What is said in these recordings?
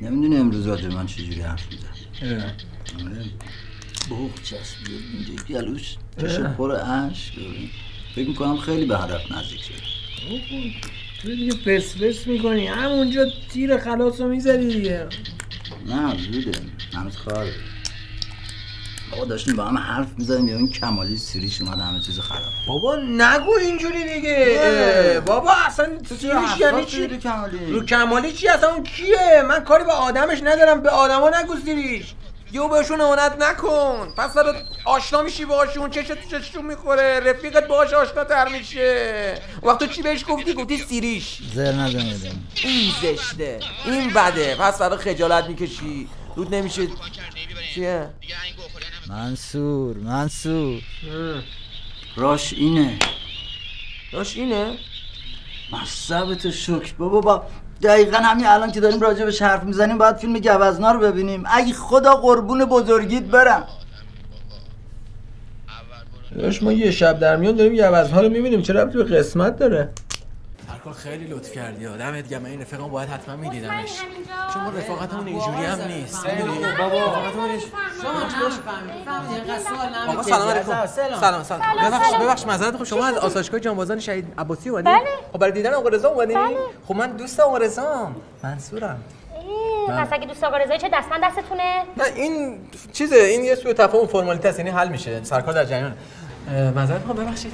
نمی‌دونی امروز راجع من چجوری حرف می‌زد آره. بوق چسبید اینجا گلوش چشم پر اشک فکر می‌کنم خیلی به هدف نزدیک شد تو دیگه فس فس می‌کنی. همونجا تیر خلاص رو می‌زدی دیگه. نه زوده. هنوز کاره بابا داشتیم با هم حرف می‌زدیم یا این کمالی سیریش اومد همه چیز خراب بابا نگو اینجوری دیگه. بابا اصلا سیریش یعنی چی؟ رو کمالی؟ رو کمالی چی اصلا؟ اون کیه؟ من کاری به آدمش ندارم به آدما نگو سیریش. یو بهشون اونت نکن. پس داره آشنا میشی باهاشون چشت تو چششون می‌خوره. رفیقت باهاش آشنا تر میشه. وقت تو چی بهش گفتی؟ گفتی سیریش. زر نزنیدم این زشته. این بده. پس برای خجالت می‌کشی. رود نمیشه. چیه؟ منصور منصور. راش اینه. راش اینه؟ مصبت شکر بابا با دقیقا همین الان که داریم راجع بهش حرف می‌زنیم باید فیلم گوزنا رو ببینیم. اگه خدا قربون بزرگیت برم. داشت ما یه شب در میان داریم یوزها رو می‌بینیم. چرا ربطی به قسمت داره؟ سرکار خیلی لطف کردی. آدمت من این رفیقم باید حتما میدیدمش. چون ما رفاقتمون اینجوری هم نیست. بابا رفاقتمون اینج- آقا سلام. علیکم. سلام. سلام. ببخش ببخش معذرت می‌خوام. شما از آسایشگاه جانبازان شهید عباسی اومدید بله. خب برای دیدن آقا رضا اومدید بله. خب من دوست آقا رضام منصورم. اه، پس اگه دوست آقا رضایی چه دستمن دستتونه؟ نه این چیزه این یه سوء تفاهم فرمالیته است یعنی حل میشه. سرکار در جریان. معذرت می‌خوام. ببخشید.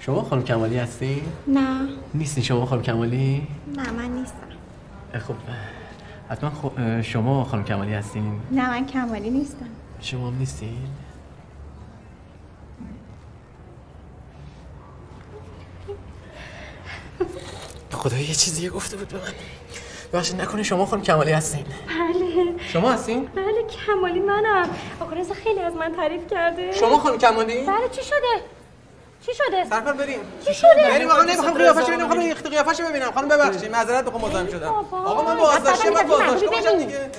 شما خانم کمالی هستی؟ نه. نیستی شما خانم کمالی؟ نه من نیستم. خب حتما خب شما خانم کمالی هستین. نه من کمالی نیستم. شما هم نیستین؟ خدایی یه چیزی گفته بود به من. ببخشید نکنه شما خانم کمالی هستین. بله. شما هستین؟ بله کمالی منم. آقا خیلی از من تعریف کرده. شما خانم کمالی؟ بله چی شده؟ چی شده؟ سرکار بریم. چی شده؟ بریم آقا نمی‌خوام قیافش ببینم خانم یه قیافش ببینم. خانم ببخشید معذرت می‌خوام مزاحم شدم. بابا. آقا من از بازداشته من بازداشته. باشم دیگه.